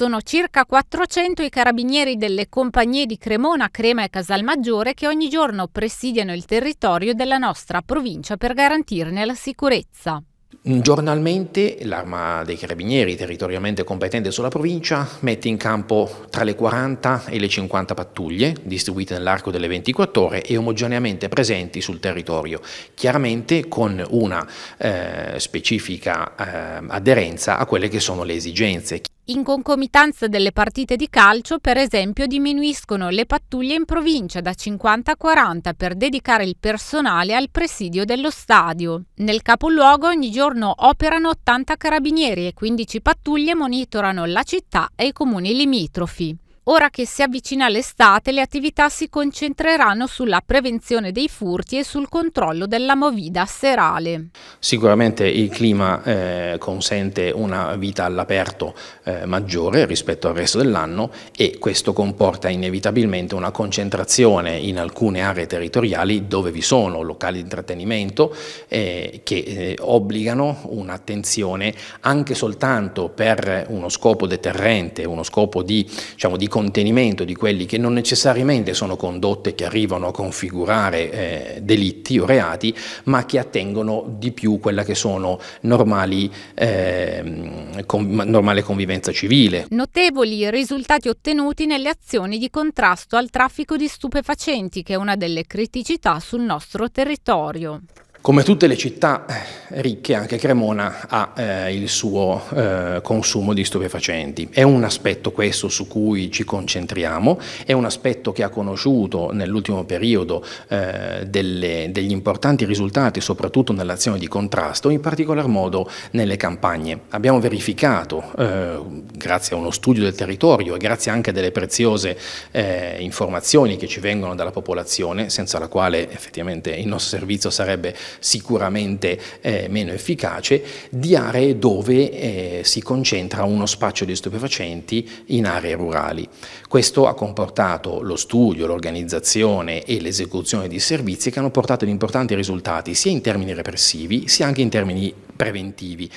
Sono circa 400 i carabinieri delle compagnie di Cremona, Crema e Casalmaggiore che ogni giorno presidiano il territorio della nostra provincia per garantirne la sicurezza. Giornalmente l'Arma dei Carabinieri, territorialmente competente sulla provincia, mette in campo tra le 40 e le 50 pattuglie distribuite nell'arco delle 24 ore e omogeneamente presenti sul territorio, chiaramente con una eh, specifica eh, aderenza a quelle che sono le esigenze. In concomitanza delle partite di calcio, per esempio, diminuiscono le pattuglie in provincia da 50 a 40 per dedicare il personale al presidio dello stadio. Nel capoluogo ogni giorno operano 80 carabinieri e 15 pattuglie monitorano la città e i comuni limitrofi. Ora che si avvicina l'estate, le attività si concentreranno sulla prevenzione dei furti e sul controllo della movida serale. Sicuramente il clima eh, consente una vita all'aperto eh, maggiore rispetto al resto dell'anno e questo comporta inevitabilmente una concentrazione in alcune aree territoriali dove vi sono locali di intrattenimento eh, che eh, obbligano un'attenzione anche soltanto per uno scopo deterrente, uno scopo di, diciamo, di contenimento di quelli che non necessariamente sono condotte che arrivano a configurare eh, delitti o reati, ma che attengono di più quella che sono normali, eh, con, normale convivenza civile. Notevoli risultati ottenuti nelle azioni di contrasto al traffico di stupefacenti, che è una delle criticità sul nostro territorio. Come tutte le città eh, ricche, anche Cremona ha eh, il suo eh, consumo di stupefacenti. È un aspetto questo su cui ci concentriamo, è un aspetto che ha conosciuto nell'ultimo periodo eh, delle, degli importanti risultati, soprattutto nell'azione di contrasto, in particolar modo nelle campagne. Abbiamo verificato, eh, grazie a uno studio del territorio e grazie anche a delle preziose eh, informazioni che ci vengono dalla popolazione, senza la quale effettivamente il nostro servizio sarebbe sicuramente eh, meno efficace, di aree dove eh, si concentra uno spaccio di stupefacenti in aree rurali. Questo ha comportato lo studio, l'organizzazione e l'esecuzione di servizi che hanno portato ad importanti risultati sia in termini repressivi sia anche in termini preventivi.